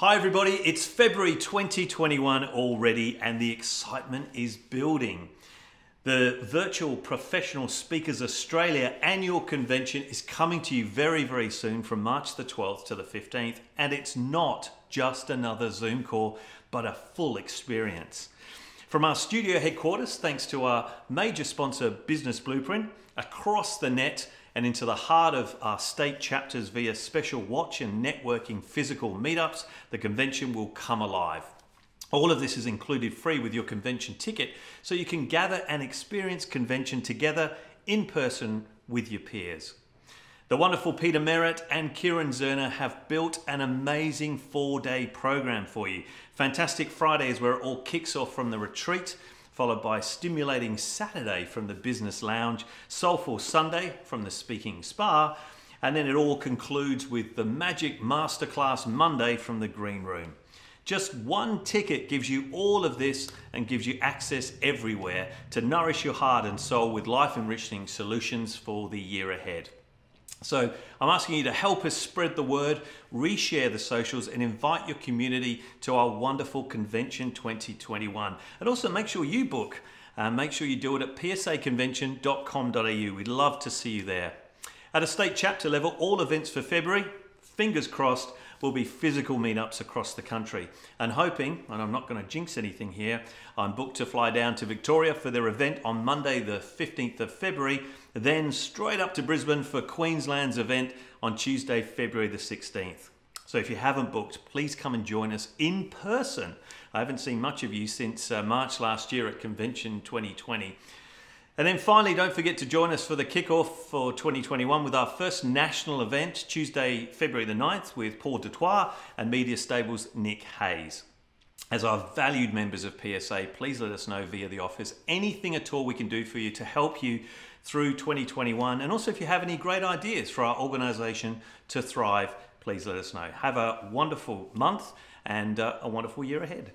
Hi, everybody. It's February 2021 already, and the excitement is building. The Virtual Professional Speakers Australia annual convention is coming to you very, very soon from March the 12th to the 15th, and it's not just another Zoom call, but a full experience. From our studio headquarters, thanks to our major sponsor, Business Blueprint, across the net, and into the heart of our state chapters via special watch and networking physical meetups, the convention will come alive. All of this is included free with your convention ticket, so you can gather and experience convention together in person with your peers. The wonderful Peter Merritt and Kieran Zerner have built an amazing four day program for you. Fantastic Friday is where it all kicks off from the retreat followed by Stimulating Saturday from the Business Lounge, Soulful Sunday from the Speaking Spa, and then it all concludes with the Magic Masterclass Monday from the Green Room. Just one ticket gives you all of this and gives you access everywhere to nourish your heart and soul with life enriching solutions for the year ahead. So I'm asking you to help us spread the word, reshare the socials, and invite your community to our wonderful convention 2021. And also make sure you book. Uh, make sure you do it at psaconvention.com.au. We'd love to see you there. At a state chapter level, all events for February, fingers crossed, will be physical meetups across the country. And hoping, and I'm not going to jinx anything here, I'm booked to fly down to Victoria for their event on Monday, the 15th of February, then straight up to Brisbane for Queensland's event on Tuesday, February the 16th. So if you haven't booked, please come and join us in person. I haven't seen much of you since uh, March last year at Convention 2020. And then finally, don't forget to join us for the kickoff for 2021 with our first national event, Tuesday, February the 9th, with Paul Dutoit and Media Stable's Nick Hayes. As our valued members of PSA, please let us know via the office anything at all we can do for you to help you through 2021. And also, if you have any great ideas for our organization to thrive, please let us know. Have a wonderful month and uh, a wonderful year ahead.